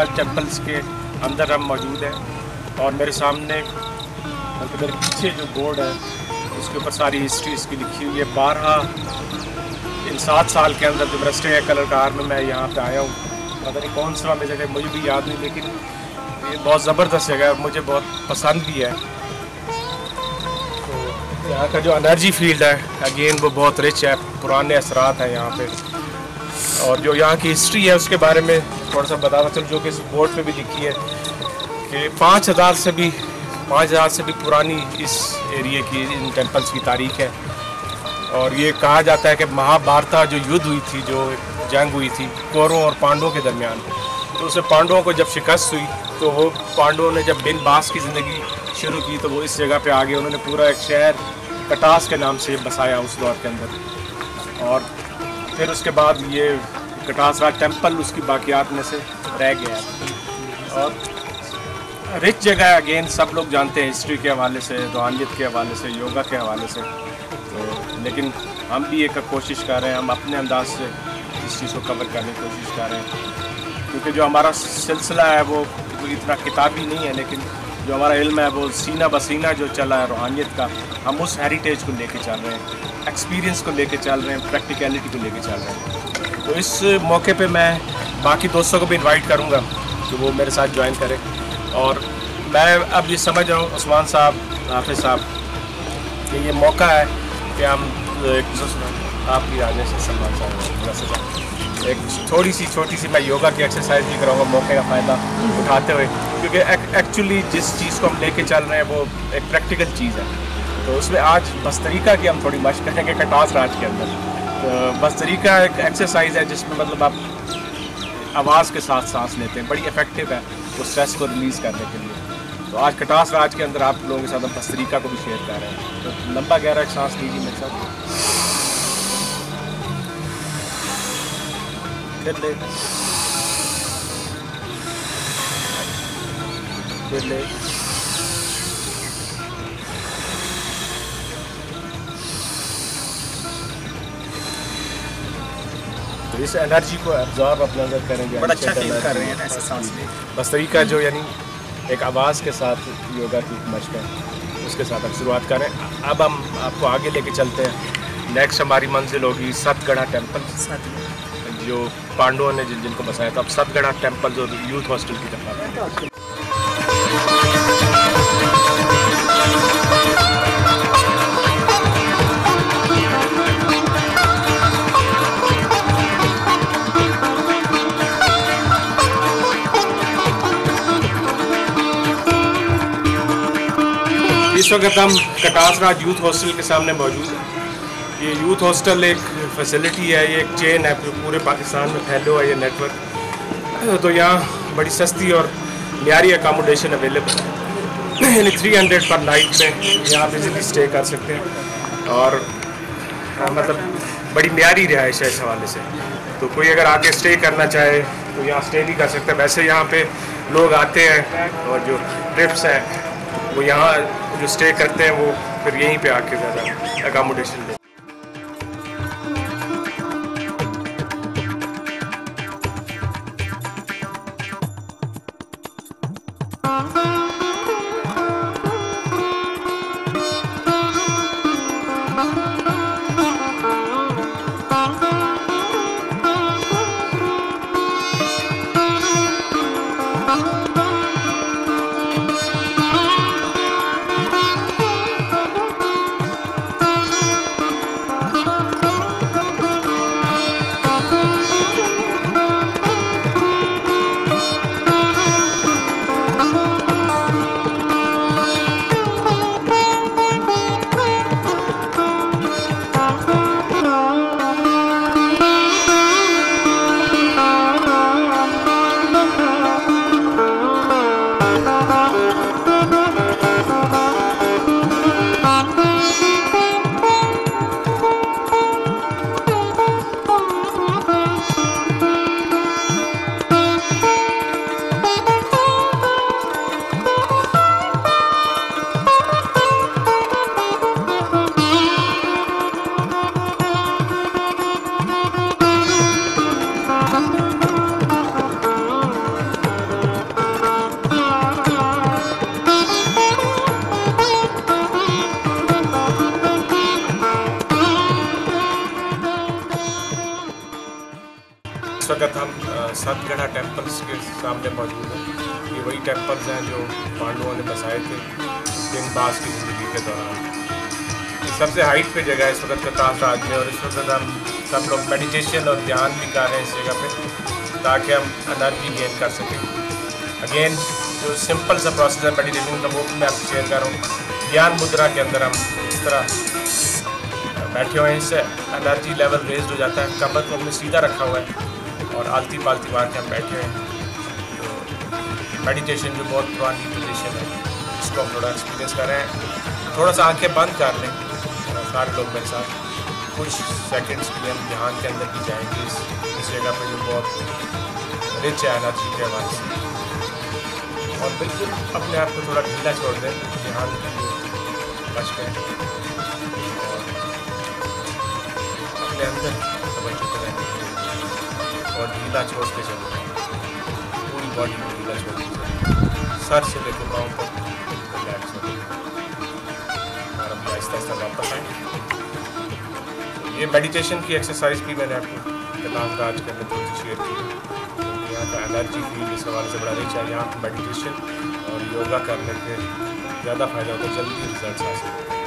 कटास temples के अंदर हम मौजूद हैं और मेरे सामने बल्कि मेरे पीछे जो बोर्ड है, उसके ऊपर सारी हिस्ट्री इसकी लिखी हुई है। बारह इन सात साल के अंदर जब रस्टे है, कलर कार में मैं यहाँ पे आया हूँ। पता नहीं कौन सा मैं जगह, मुझे भी याद नहीं, लेकिन ये बहुत ज़बरदस्त जगह है, मुझे बहुत पसंद भी है। तो यहाँ का जो एनर्जी फ़ील्ड है अगेन वो बहुत रिच है, पुराने असरात हैं यहाँ पे। और जो यहाँ की हिस्ट्री है, उसके बारे में थोड़ा सा बताना चल जो कि इस बोर्ड पे भी लिखी है कि पाँच हज़ार से भी, पाँच हज़ार से भी पुरानी इस एरिए की, इन टेम्पल्स की तारीख है। और ये कहा जाता है कि महाभारता जो युद्ध हुई थी, जो जंग हुई थी कौरों और पांडवों के दरमियान तो उसमें पांडवों को जब शिकस्त हुई तो वो पांडवों ने जब बिन बास की ज़िंदगी शुरू की तो वो इस जगह पे आ गए। उन्होंने पूरा एक शहर कटास के नाम से बसाया उस दौर के अंदर। और फिर उसके बाद ये कटास राज टेंपल उसकी बाकियात में से रह गया है। और रिच जगह है अगेन सब लोग जानते हैं हिस्ट्री के हवाले से रूहानियत के हवाले से, योगा के हवाले से। तो लेकिन हम भी एक कोशिश कर रहे हैं, हम अपने अंदाज से इस चीज़ को कवर करने की कोशिश कर रहे हैं। क्योंकि जो हमारा सिलसिला है, वो इतना किताबी नहीं है, लेकिन जो हमारा इल्म है, वो सीना बसीना जो चला है रूहानियत का, हम उस हेरिटेज को लेके चल रहे हैं एक्सपीरियंस को लेके चल रहे हैं प्रैक्टिकलिटी को लेके चल रहे हैं। तो इस मौके पे मैं बाकी दोस्तों को भी इनवाइट करूँगा कि वो मेरे साथ ज्वाइन करें। और मैं अब ये समझ रहा हूँ, उस्मान साहब हाफिज़ साहब, कि ये मौका है कि हम एक आपकी राजेश सलमान साहब एक थोड़ी सी छोटी सी मैं योगा की एक्सरसाइज भी कराऊँगा, मौके का फ़ायदा उठाते हुए। क्योंकि एक्चुअली जिस चीज़ को हम लेके चल रहे हैं, वो एक प्रैक्टिकल चीज़ है। तो उसमें आज बस तरीका की हम थोड़ी मशक करेंगे, कटास राज के अंदर। तो बस तरीका एक एक्सरसाइज है जिसमें मतलब आप आवाज़ के साथ सांस लेते हैं। बड़ी इफ़ेक्टिव है वो स्ट्रेस को रिलीज़ करने के लिए। तो आज कटास राज के अंदर आप लोगों के साथ हम बस तरीका को भी शेयर कर रहे हैं। तो लंबा गहरा एक सांस लीजिए मेरे साथ। फिर ले। फिर ले। इस एनर्जी को एब्जॉर्ब अपने अंदर करेंगे बड़ा अच्छा फील कर रहे हैं ऐसे सांस ले बस तरीका जो यानी एक आवाज़ के साथ योगा की मशक है उसके साथ हम शुरुआत करें। अब हम आपको आगे लेके चलते हैं। नेक्स्ट हमारी मंजिल होगी सतगढ़ा टेंपल जो पांडवों ने जिन जिनको बसाया था। अब सतगढ़ा टेंपल जो यूथ हॉस्टल की तरफ़ इस वक्त हम कटास राज यूथ हॉस्टल के सामने मौजूद हैं। ये यूथ हॉस्टल एक फैसिलिटी है, ये एक चेन है, जो पूरे पाकिस्तान में फैले हुआ है ये नेटवर्क तो यहाँ बड़ी सस्ती और न्यारी अकामोडेशन अवेलेबल है। यानी थ्री हंड्रेड पर नाइट में यहाँ इजीली स्टे कर सकते हैं। और मतलब बड़ी न्यारी रिहाइश है इस हवाले से। तो कोई अगर आके स्टे करना चाहे तो यहाँ स्टे भी कर सकता। वैसे यहाँ पे लोग आते हैं और जो ट्रिप्स हैं वो यहाँ जो स्टे करते हैं, वो फिर यहीं पे आके ज़्यादा अकामोडेशन लेते Oh. सामने मौजूद है ये वही टेम्पल्स हैं जो पांडवों ने बसाए थे दिन बास की ज़िंदगी के दौरान। सबसे हाइट पे जगह है इस वक्त कतास राज में और इस वक्त हम सब लोग मेडिटेशन और ध्यान भी कर रहे हैं इस जगह पे ताकि हम एनर्जी गेन कर सकें। अगेन जो सिंपल सा प्रोसेस है मेडिटेशन का, वो मैं आपसे शेयर कर रहा हूँ। ज्ञान मुद्रा के अंदर हम इस तरह बैठे हुए हैं। इससे एनर्जी लेवल रेज हो जाता है। कमर को हमने सीधा रखा हुआ है और आलती पालती मार के हम बैठे हुए हैं। मेडिटेशन जो बहुत पुरानी पोजिशन है इसको हम थोड़ा एक्सपीरियंस कर रहे हैं। थोड़ा सा आँखें बंद कर लें सारे लोग मेरे साथ। कुछ सेकंड्स के लिए हम ध्यान के अंदर भी जाएँगे इस इस जगह पर जो बहुत रिच है एनर्जी के हवाले से। और बिल्कुल अपने आप को थोड़ा ढीला छोड़ दें, ध्यान बच गए अपने अंदर तवज्जो करें और ढीला छोड़ के चलते पूरी बॉडी ढीला छोड़ सर से लेकर पाँव तक और आहिस्ता आहिस्ता वापस आएँगे ये मेडिटेशन की एक्सरसाइज भी मैंने आपको राज के अंदर थोड़ी सी शेयर की यहाँ का एनर्जी फील इस हवाले से बड़ा रिच है, यहाँ मेडिटेशन और योगा करने के ज़्यादा फ़ायदा होता है, जल्दी रिज़ल्ट आ सकते हैं।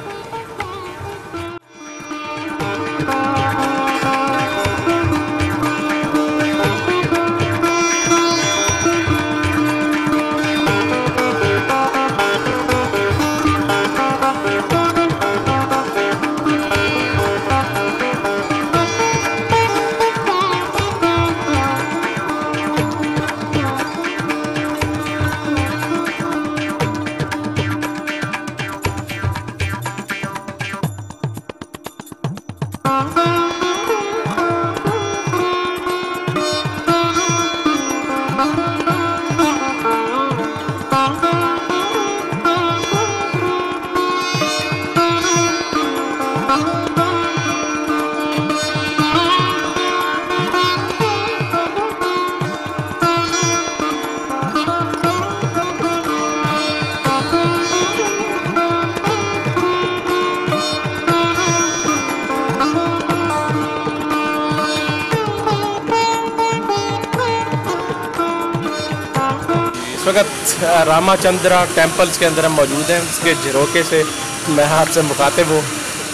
इस वक्त रामाचंद्रा टेम्पल्स के अंदर हम मौजूद हैं। उसके झरोके से मैं हाथ से मुखातिब हूँ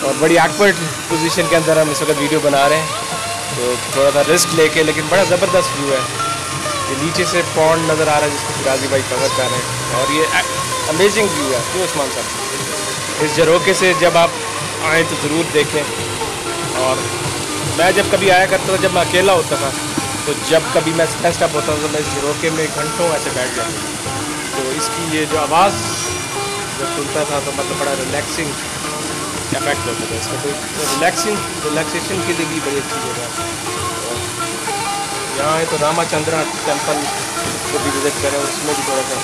और बड़ी एक्वर्ड पोजीशन के अंदर हम इस वक्त वीडियो बना रहे हैं। तो थोड़ा सा रिस्क लेके, लेकिन बड़ा ज़बरदस्त व्यू है। ये नीचे से पौंड नज़र आ रहा है, जिसको फिराजी भाई कवर कर रहे हैं। और ये अमेजिंग व्यू है। क्यों उस्मान साहब? इस झरोके से जब आप आएँ तो ज़रूर देखें। और मैं जब कभी आया करता था, जब मैं अकेला होता था तो जब कभी मैं स्ट्रेस्ड अप होता था तो मैं इस रोके में घंटों ऐसे बैठ जाता तो इसकी ये जो आवाज़ जब सुनता था तो मतलब बड़ा रिलैक्सिंग इफ़ेक्ट होता था इसका। तो रिलैक्सिंग रिलैक्सेशन के लिए भी बड़ी अच्छी जगह है। यहाँ है तो रामाचंद्रा टेंपल को भी विज़िट करें, उसमें भी थोड़ा सा।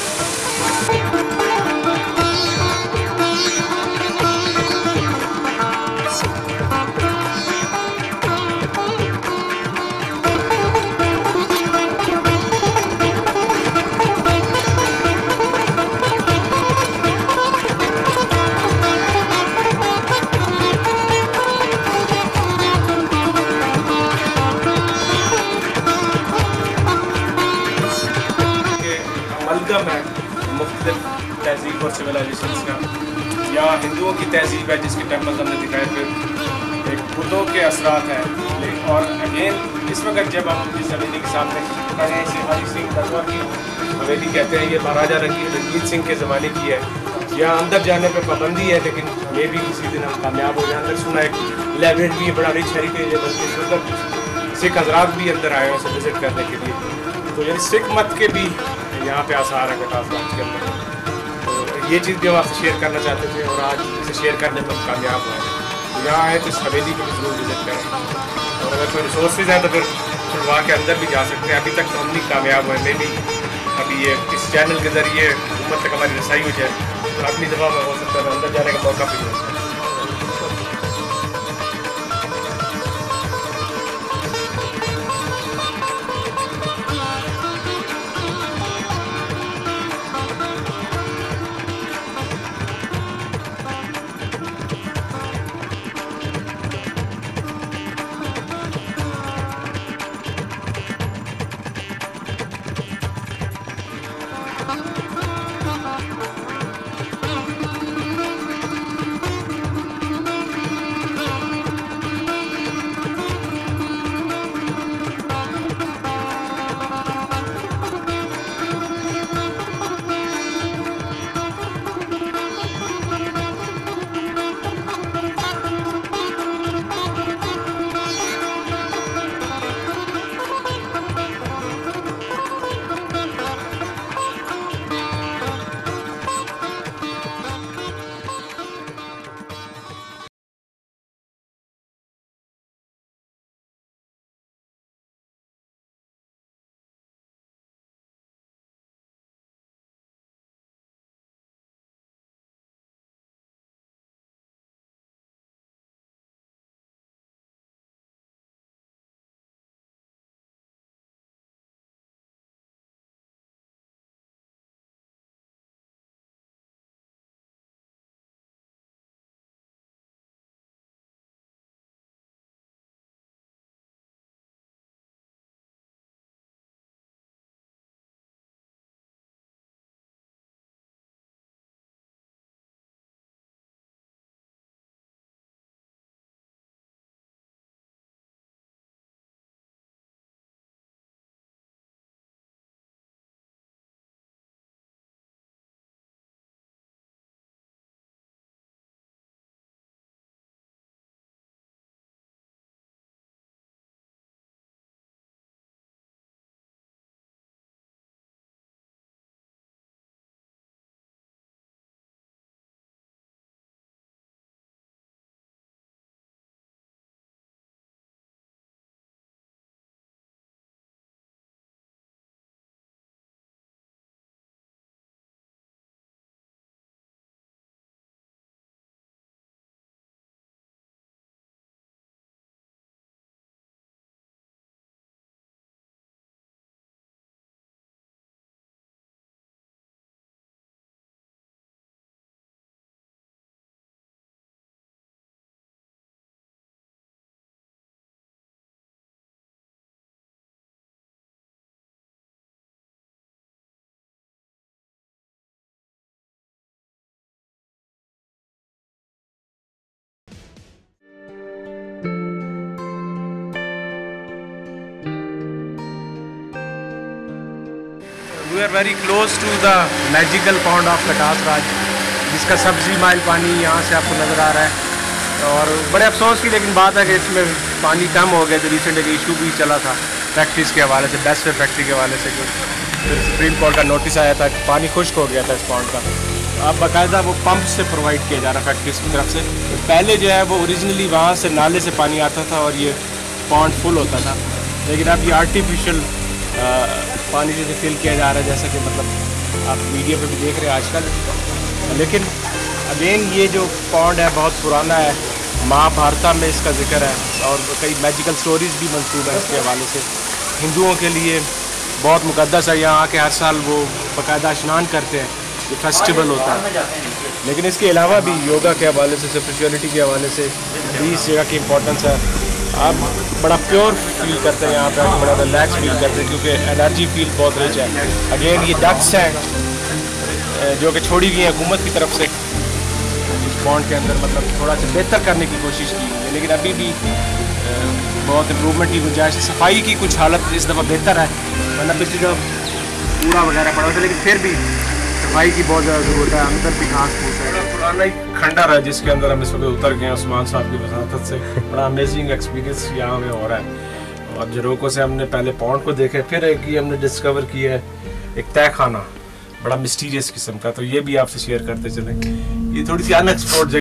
है जिसके हमने दिखाए थे एक बुद्धों के असरात हैं। और अगेन इस वक्त जब हम जिस हवेली के सामने खड़े हैं, इसे हरी सिंह नरवा की हवेली कहते हैं। ये महाराजा रंजीत सिंह के ज़माने की है। यहाँ अंदर जाने पर पाबंदी है, लेकिन ये भी किसी दिन हम कामयाब हो जाए। अंदर सुना एक लाइब्रेरी भी बड़ा रिच हेरिटेज है, बल्कि इस वक्त सिख हजरात भी अंदर आए हैं विज़िट करने के लिए। तो यानी सिख मत के भी यहाँ पे आसार है के तो ये चीज़ भी हम आपसे शेयर करना चाहते थे और आज इसे शेयर करने में कामयाब हुआ है। यहाँ आए तो इस हवेली को भी ज़रूर विज़िट करें। और अगर कोई रिसोर्सेज हैं तो फिर फिर वहाँ के अंदर भी जा सकते हैं। अभी तक तो हम नहीं कामयाब हुए मे भी अभी ये इस चैनल के ज़रिए उम्र तक हमारी रसाई हो जाए तो अगली दफ़ा हो सकता है अंदर जाने का मौका भी मिल सकता है are very close to the magical pond of Katas Raj जिसका सब्ज़ी माइल पानी यहाँ से आपको नज़र आ रहा है। और बड़े अफसोस की लेकिन बात है कि इसमें पानी कम हो गया तो रिसेंट एक इशू भी चला था फैक्ट्रीज के हवाले से बेस्ट फैक्ट्री के हवाले से फिर सुप्रीम कोर्ट का नोटिस आया था पानी खुश्क हो गया था इस पॉन्ड का। अब बाकायदा वो पंप से प्रोवाइड किया जा रहा है फैक्ट्रीज की तरफ़ से। पहले जो है वो ओरिजिनली वहाँ से नाले से पानी आता था और ये पॉन्ड फुल होता था। लेकिन अब ये आर्टिफिशियल पानी से फिल किया जा रहा है, जैसा कि मतलब आप मीडिया पे भी देख रहे हैं आजकल। लेकिन अगेन ये जो पॉन्ड है, बहुत पुराना है। महाभारता में इसका ज़िक्र है और कई मैजिकल स्टोरीज भी मंसूब है इसके हवाले से। हिंदुओं के लिए बहुत मुकदस है। यहाँ आके हर साल वो बाकायदा स्नान करते हैं। ये फेस्टिवल होता है। लेकिन इसके अलावा भी योगा के हवाले से स्पिरिचुअलिटी के हवाले से भी इस जगह की इम्पोर्टेंस है। आप बड़ा प्योर फील करते हैं यहाँ पे आप बड़ा रिलैक्स फील करते हैं, क्योंकि एनर्जी फील बहुत रिच है। अगेन ये डक्स हैं जो कि छोड़ी गई हैं हुकूमत की तरफ़ से। इस बॉन्ड के अंदर मतलब थोड़ा सा बेहतर करने की कोशिश की है, लेकिन अभी भी बहुत इम्प्रूवमेंट की गुंजाइश, सफ़ाई की कुछ हालत इस दफ़ा बेहतर है। वरना पिछली दफ़ा कूड़ा वगैरह पड़ा था, लेकिन फिर भी सफ़ाई की बहुत ज़्यादा ज़रूरत है, अंदर भी घास फूस है। पुराना ही खंडर है, जिसके अंदर हम इस वक्त उतर गए उस्मान साहब की वसात से। बड़ा अमेजिंग एक्सपीरियंस यहाँ में हो रहा है। और जरोको से हमने पहले पॉन्ड को देखे, फिर एक ही हमने डिस्कवर किया है, एक तय खाना बड़ा मिस्टीरियस किस्म का। तो ये भी आपसे शेयर करते चले। ये थोड़ी सी अनएक्सप्लोर्ड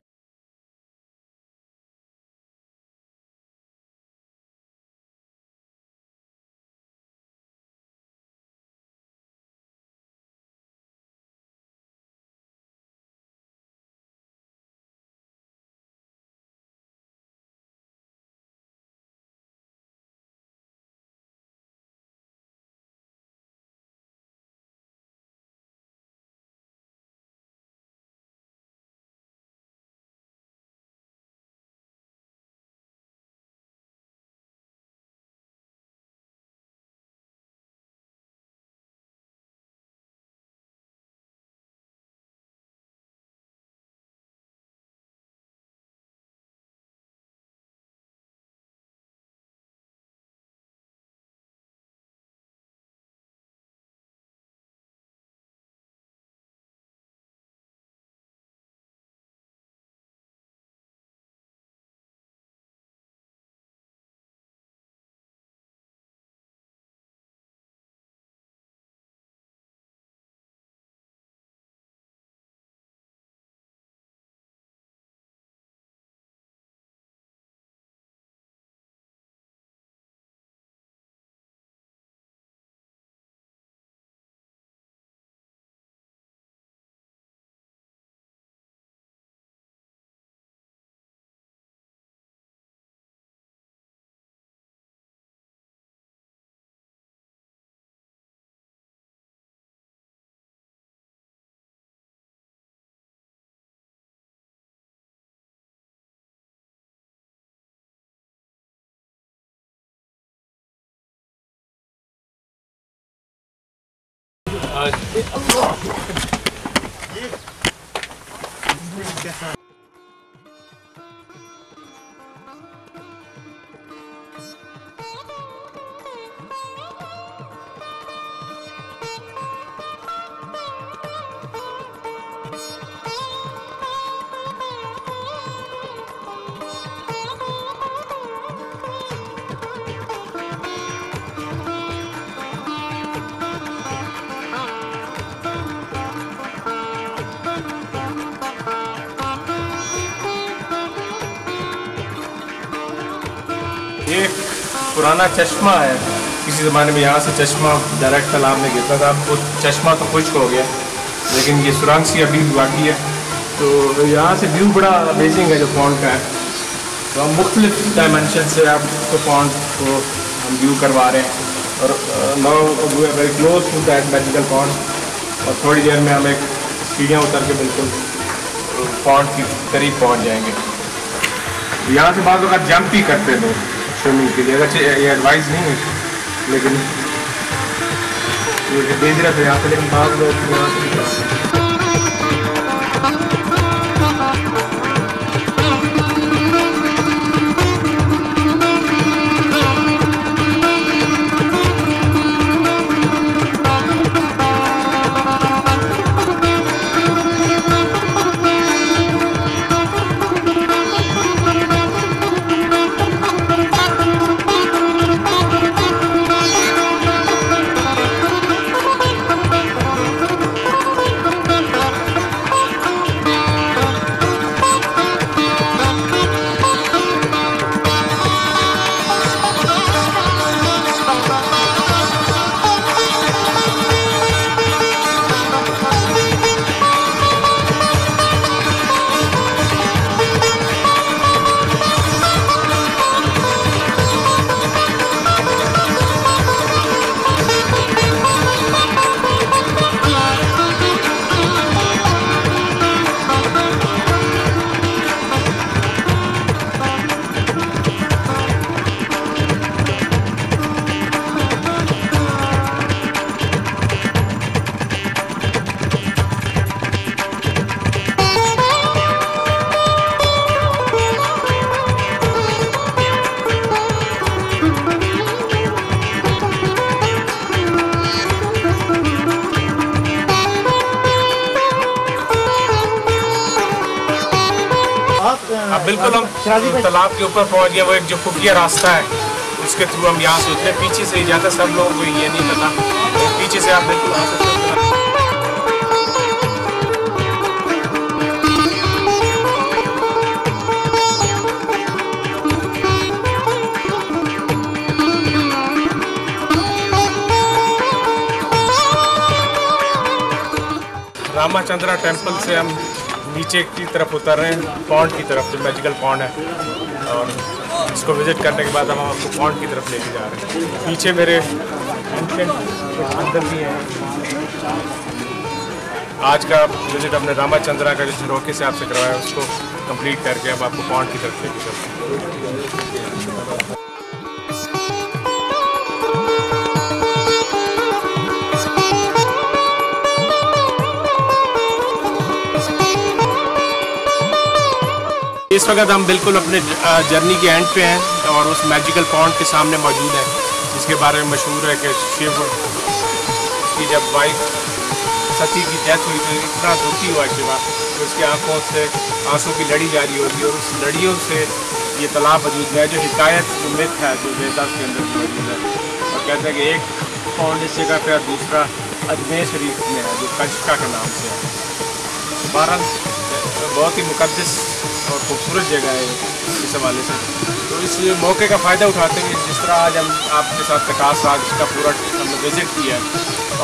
जगह पुराना चश्मा है। किसी ज़माने में यहाँ से चश्मा डायरेक्ट तालाब में गिरता था। वो चश्मा तो खुश्क हो गया। लेकिन ये सुरंग सी अभी भी बाकी है। तो यहाँ से व्यू बड़ा अमेजिंग है जो पॉन्ड का है। तो हम मुख्तलिफ़ डायमेंशन से आपको पॉन्ड को हम व्यू करवा रहे हैं। और now we are very close to that magical pond और थोड़ी देर में हम एक सीढ़ियाँ उतर के बिल्कुल पॉन्ड के करीब पहुँच जाएँगे। यहाँ से बाद जंप ही करते थे स्विमिंग के लिए। अगर ये एडवाइस नहीं है, लेकिन ये डेंजरस है यहाँ पे, लेकिन बाद लोग यहाँ तालाब के ऊपर पहुँच गया वो एक जो खुफिया रास्ता है। उसके थ्रू हम यहाँ से उतरे, पीछे से ही जाते, सब लोगों को ये नहीं पता। पीछे से आप बिल्कुल आ रामाचंद्रा टेंपल से हम नीचे की तरफ़ उतर रहे हैं पॉन्ड की तरफ़, जो मैजिकल पॉन्ड है। और इसको विज़िट करने के बाद हम आपको पॉन्ड की तरफ़ लेके जा रहे हैं। पीछे मेरे अंदर भी है। आज का विज़िट हमने रामाचंद्रा का जो झरोके से आपसे करवाया, उसको कंप्लीट करके अब आपको पॉन्ड की तरफ़ लेके चलते हैं। इस वक्त हम बिल्कुल अपने जर्नी के एंड पे हैं और उस मैजिकल पॉन्ड के सामने मौजूद है, जिसके बारे में मशहूर है कि शिव की जब वाइफ सती की डेथ हुई तो इतना दुखी हुआ शिवा कि उसकी आँखों से, आँसू की लड़ी जारी होगी और उस लड़ियों से ये तालाब मौजूद है, जो हिकायत जो मिथ है, जो वेदास के अंदर मौजूद है। और कहते हैं कि एक पौंड इस जगह पे और दूसरा अजमेर शरीफ में है, जो कशका के नाम से है। बहुत ही मुकदस और खूबसूरत जगह है इस हवाले से। तो इस मौके का फ़ायदा उठाते हुए जिस तरह आज हम आपके साथ प्रकाश राग का पूरा हमने विज़िट किया है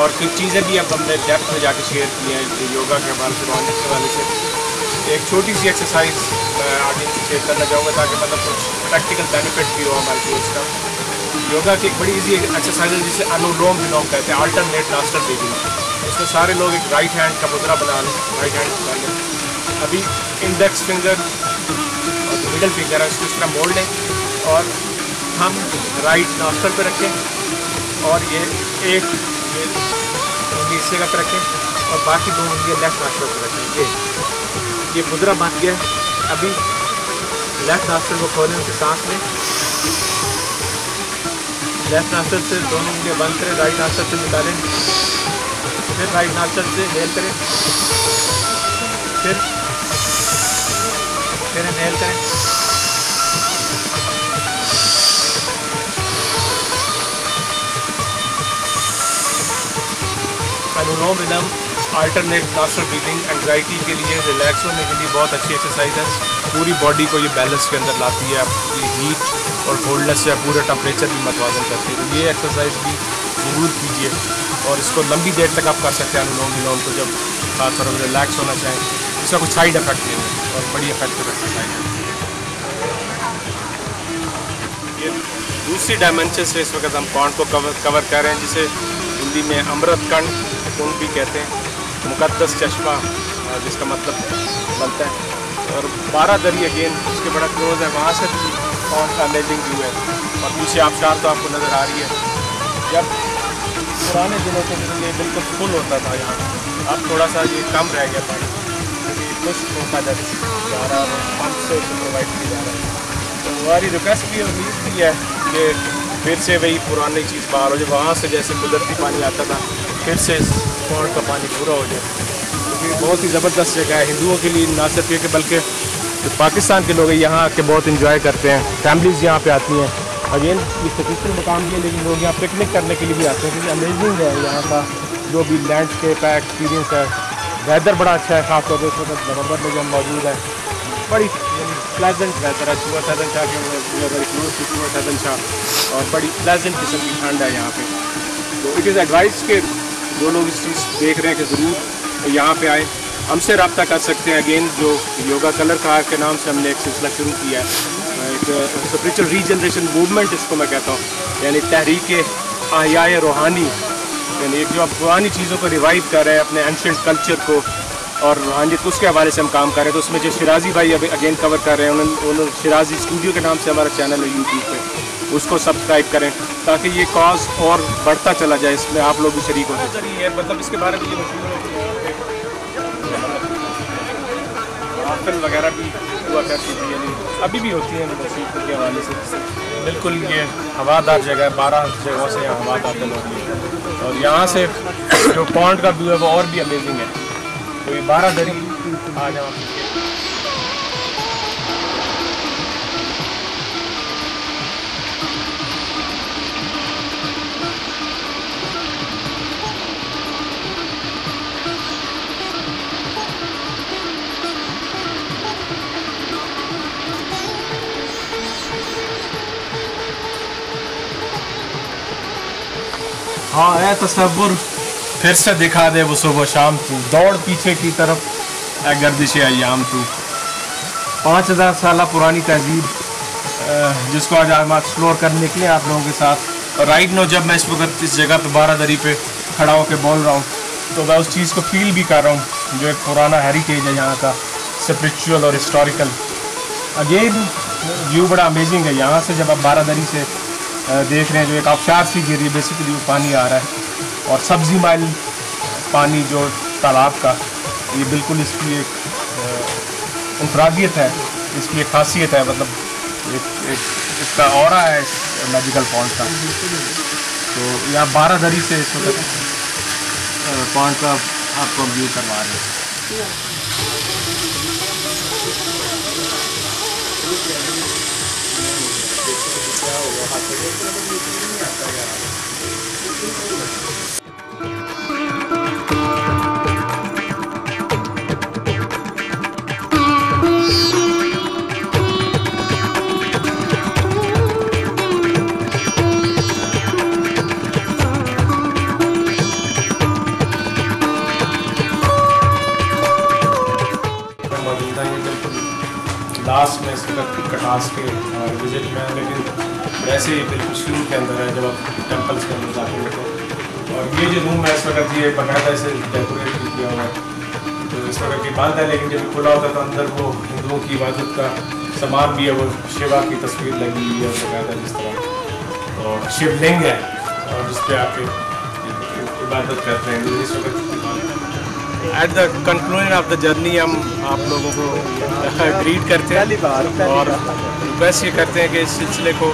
और कुछ चीज़ें भी अब हमने डेप्थ में जाके शेयर की हैं योगा के हवाले से रोहानी के हवाले से। एक छोटी सी एक्सरसाइज मैं से शेयर करना चाहूँगा ताकि मतलब कुछ प्रैक्टिकल बेनिफिट भी हो हमारे कोर्स का। योगा की एक बड़ी ईजी एक्सरसाइज है जिसे अनुलोम विलोम कहते हैं अल्टरनेट नास्टर ब्रीदिंग इसमें सारे लोग एक राइट हैंड का मुद्रा बना लें राइट हैंड बना लें। अभी इंडेक्स फिंगर और जो मिडल फिंगर है, उसको इस तरह मोड़ लें और हम राइट नॉस्टल पर रखें और ये एक, ये उंगली इस जगह पर रखें और बाकी दो उंगली लेफ़्ट नॉस्टल पर रखें। ये ये मुद्रा बन गया अभी लेफ़्ट नॉस्टल को खोलें, उनके सांस में लेफ़्ट नास्टल से दोनों उंगलियाँ बंद करें राइट नास्टल से निकालें। फिर राइट नास्टल से हेल करें। फिर फिर इनहेल करें। Anulom alternate nostril breathing anxiety के लिए रिलैक्स होने के लिए बहुत अच्छी एक्सरसाइज है। पूरी बॉडी को ये बैलेंस के अंदर लाती है। आपकी हीट और कोल्डनेस से पूरा टेम्परेचर भी मतवाजन करती है तो ये एक्सरसाइज भी ज़रूर कीजिए। और इसको लंबी देर तक आप कर सकते हैं अनुलोम विलोम को जब खासतौर पर रिलैक्स होना चाहें। इसका कुछ साइड इफ़ेक्ट नहीं है। और बड़ी इफ़ेक्टिव एक्सरसाइज है। ये दूसरी डायमेंशन से इस वक्त हम पॉन्ड को कवर कवर कर रहे हैं, जिसे हिंदी में अमृत कंड कुंड भी कहते हैं। मुकद्दस चश्मा जिसका मतलब बनता है। और बारह दरी अगेन उसके बड़ा क्लोज है। वहाँ से पॉन्ड का अमेजिंग व्यू है। और पीछे आबशार तो आपको नज़र आ रही है। जब पुराने दिनों के बिल्कुल फुल होता था यहाँ। अब थोड़ा सा ये कम रह गया पानी। कुछ होता जा रहा है पंप से प्रोवाइड किया जा रहा है तो हमारी रिक्वेस्ट भी उम्मीद भी है कि फिर से वही पुरानी चीज़ बाहर हो जाए, वहाँ से जैसे कुदरती पानी आता था, फिर से पौड़ का पानी पूरा हो जाए। क्योंकि तो बहुत ही ज़बरदस्त जगह है। हिंदुओं के लिए ना सिर्फ़ ये कि बल्कि जो पाकिस्तान के लोग यहाँ आके बहुत इंजॉय करते हैं। फैमिलीज़ यहाँ पे आती हैं। अगेन ये स्पेसिफिक मकाम भी है, लेकिन लोग यहाँ पिकनिक करने के लिए भी आते हैं, क्योंकि अमेजिंग है यहाँ का जो भी लैंडस्केप है एक्सपीरियंस है। वेदर बड़ा अच्छा है, खासतौर पर इस वक्त नवंबर में जो मौजूद है। बड़ी प्लेजेंट वेदर है चूहा सैदन शाह के चूहा सैदन शाह और बड़ी प्लेजेंट किस्म की ठंड है यहाँ पे। तो इट इज़ एडवाइस के जो लोग इस चीज़ देख रहे हैं कि ज़रूर यहाँ पे आए। हमसे रबता कर सकते हैं अगेन जो योगा कलर कार के नाम से हमने एक सिलसिला शुरू किया है। एक स्परिचुअल रीजनरेशन मूवमेंट इसको मैं कहता हूँ। यानी तहरीक आहियाए रूहानी यानी एक जो आप पुरानी चीज़ों को रिवाइव कर रहे हैं अपने एंशेंट कल्चर को और रूहानियत उसके हवाले से हम काम कर रहे हैं। तो उसमें जो शिराजी भाई अभी अगेन कवर कर रहे हैं उन्होंने उन्होंने शिराजी स्टूडियो के नाम से हमारा चैनल है यूट्यूब पे। उसको सब्सक्राइब करें ताकि ये कॉज और बढ़ता चला जाए इसमें आप लोग भी शरीक हो जाए। मतलब इसके बारे में ये मशहूर वगैरह भी हुआ करती थी यानी अभी भी होती है मतलब के हवाले से। बिल्कुल ये हवादार जगह है बारह जगहों से यहाँ हवादार लोग और यहाँ से जो पॉइंट का व्यू है वो और भी अमेजिंग है। तो ये बारह दरी आ जाओ। हाँ है तस्वुर फिर से दिखा दे वो सुबह शाम तू। दौड़ पीछे की तरफ़ है गर्दिश अयाम तू। पाँच हज़ार साल पुरानी तहजीब जिसको आज हम एक्सप्लोर करने लिए आप लोगों के साथ। और राइट नो जब मैं इस वक्त, इस जगह पर बारह दरी पे खड़ा होकर बोल रहा हूँ तो मैं उस चीज़ को फील भी कर रहा हूँ, जो एक पुराना हेरिटेज है यहाँ का स्परिचुअल और हिस्टोरिकल अगेन व्यू बड़ा अमेजिंग है। यहाँ से जब आप बारह दरी से देख रहे हैं जो एक आबशार सी गिर रही है बेसिकली वो पानी आ रहा है। और सब्ज़ी माइल पानी जो तालाब का ये बिल्कुल इसकी एक इंफरादियत है इसकी एक खासियत है मतलब एक, एक इसका और है इस मैजिकल पॉइंट का। तो यहाँ बारह दरी से इस वक्त पॉइंट का आपको व्यू करवा रहे हैं। मैं मौजूदा ये बिल्कुल। लास्ट में इस वक्त कटास के विज़िट में लेकिन वैसे ही बिल्कुल शुरू के अंदर है जब आप टेम्पल्स के अंदर जाते हैं तो। और ये जो रूम है इस वक्त ये बाकायदा इसे डेकोरेट भी किया हुआ है। तो इस वक्त ये बंद है लेकिन जब खुला होता है तो अंदर वो हिंदुओं की इबादत का सामान भी है वो शिवा की तस्वीर लगी हुई है बाकायदा जिस तरह। और शिवलिंग है और जिस पे आके इबादत करते हैं तो इस वक्त at the conclusion of the journey हम आप लोगों को ग्रीट करते पहली बार, हैं और रिक्वेस्ट ये करते हैं कि इस सिलसिले को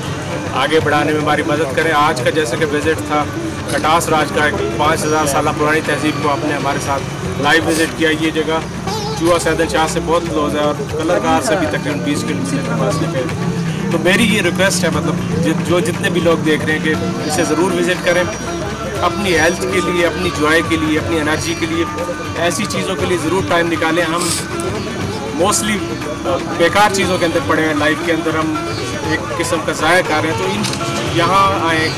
आगे बढ़ाने में हमारी मदद करें। आज का जैसे कि विज़िट था कटास राज का एक पाँच हज़ार साल पुरानी तहजीब को आपने हमारे साथ लाइव विज़िट किया। ये जगह चूहा सैदन शाह से बहुत क्लोज है और कलरकार से भी तकरीबन बीस किलोमीटर के पे तो मेरी ये रिक्वेस्ट है मतलब जि, जो जितने भी लोग देख रहे हैं कि इसे ज़रूर विज़िट करें। अपनी हेल्थ के लिए अपनी जॉय के लिए अपनी एनर्जी के लिए ऐसी चीज़ों के लिए ज़रूर टाइम निकालें। हम मोस्टली बेकार चीज़ों के अंदर पड़े हैं लाइफ के अंदर हम एक किस्म का ज़ाय कर रहे हैं। तो इन यहाँ आए,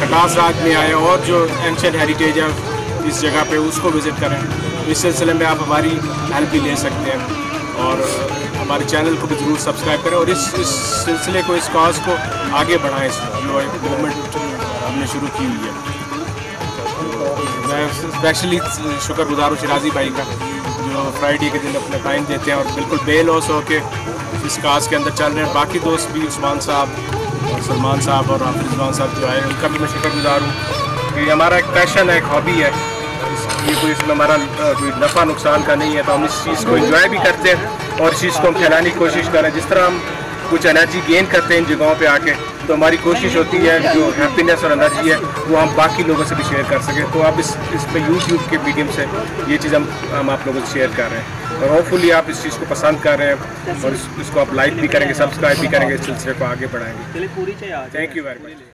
कटास राज में आए और जो एंशल हेरिटेज है इस जगह पे उसको विज़िट करें। इस सिलसिले में आप हमारी हेल्प भी ले सकते हैं और हमारे चैनल को भी ज़रूर सब्सक्राइब करें और इस इस सिलसिले को, इस कॉज को आगे बढ़ाएँ जो एक मूवमेंट हमने शुरू की हुई है। मैं स्पेशली शुक्रगुजार हूँ शिराजी भाई का, जो फ्राइडे के दिन अपना टाइम देते हैं और बिल्कुल बेलॉस होके इस काज के अंदर चल रहे हैं। बाकी दोस्त भी उस्मान साहब और सलमान साहब और हाफिज उस्मान साहब जो आए, उनका भी मैं शुक्रगुजार हूँ कि हमारा एक पैशन है, एक हॉबी है। ये कोई इसमें हमारा कोई नफ़ा नुकसान का नहीं है तो हम इस चीज़ को इन्जॉय भी करते हैं और इस चीज़ को हम फैलाने की कोशिश करें जिस तरह हम कुछ एनर्जी गेन करते हैं इन जगहों पे आके तो हमारी कोशिश होती है जो हैप्पीनेस और एनर्जी है वो हम बाकी लोगों से भी शेयर कर सकें। तो आप इस इस पे यूट्यूब के मीडियम से ये चीज़ हम हम आप लोगों से शेयर कर रहे हैं। और होपफुली आप इस चीज़ को पसंद कर रहे हैं और इस, इसको आप लाइक भी करेंगे सब्सक्राइब भी करेंगे इस सिलसिले को आगे बढ़ाएँगे। Thank you very much